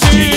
sí.